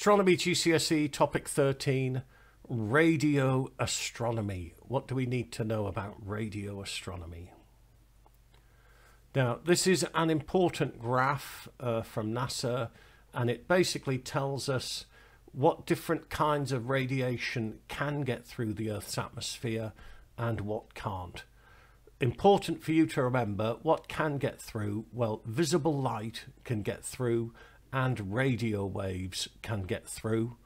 Astronomy GCSE topic 13 radio astronomy. What do we need to know about radio astronomy? Now, this is an important graph uh, from NASA and it basically tells us what different kinds of radiation can get through the Earth's atmosphere and what can't. Important for you to remember what can get through. Well, visible light can get through and radio waves can get through.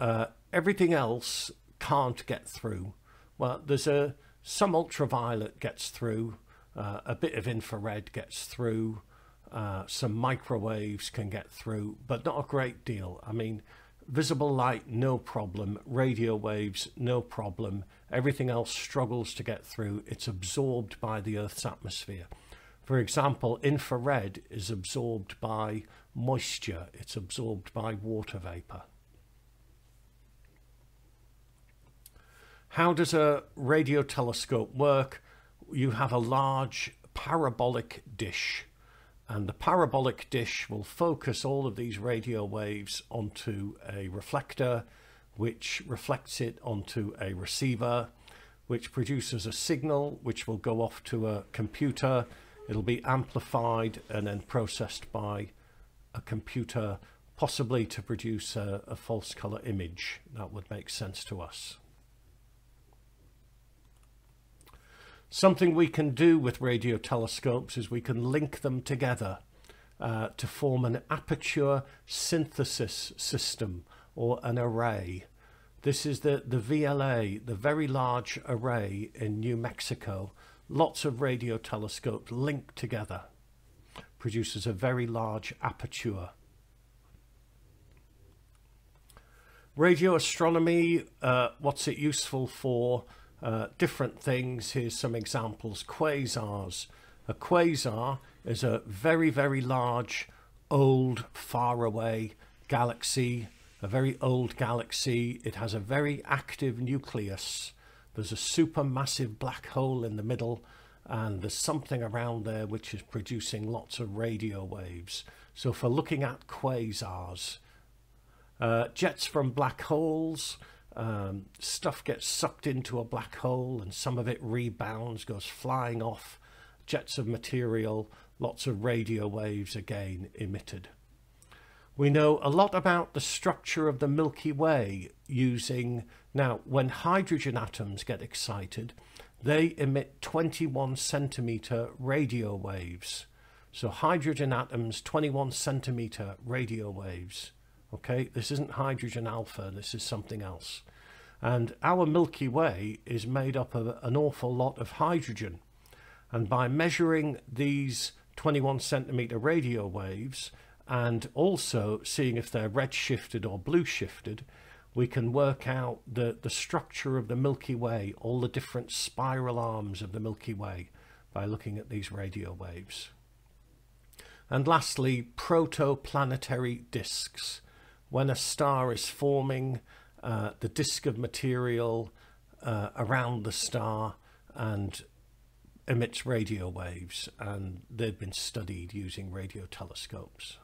Uh, everything else can't get through. Well, there's a some ultraviolet gets through, uh, a bit of infrared gets through, uh, some microwaves can get through, but not a great deal. I mean, visible light, no problem. Radio waves, no problem. Everything else struggles to get through. It's absorbed by the Earth's atmosphere. For example, infrared is absorbed by moisture. It's absorbed by water vapor. How does a radio telescope work? You have a large parabolic dish and the parabolic dish will focus all of these radio waves onto a reflector which reflects it onto a receiver which produces a signal which will go off to a computer it'll be amplified and then processed by a computer possibly to produce a, a false color image that would make sense to us Something we can do with radio telescopes is we can link them together uh, to form an aperture synthesis system or an array. This is the, the VLA, the Very Large Array in New Mexico. Lots of radio telescopes linked together produces a very large aperture. Radio astronomy, uh, what's it useful for? uh, different things. Here's some examples. Quasars. A quasar is a very, very large, old, faraway galaxy, a very old galaxy. It has a very active nucleus. There's a supermassive black hole in the middle and there's something around there which is producing lots of radio waves. So for looking at quasars, uh, jets from black holes, um, stuff gets sucked into a black hole and some of it rebounds, goes flying off, jets of material, lots of radio waves again emitted. We know a lot about the structure of the Milky Way using, now when hydrogen atoms get excited, they emit 21 centimeter radio waves. So hydrogen atoms, 21 centimeter radio waves. Okay, this isn't hydrogen alpha, this is something else. And our Milky Way is made up of an awful lot of hydrogen. And by measuring these 21 centimeter radio waves and also seeing if they're red shifted or blue shifted, we can work out the, the structure of the Milky Way, all the different spiral arms of the Milky Way by looking at these radio waves. And lastly, protoplanetary disks when a star is forming, uh, the disk of material uh, around the star and emits radio waves and they've been studied using radio telescopes.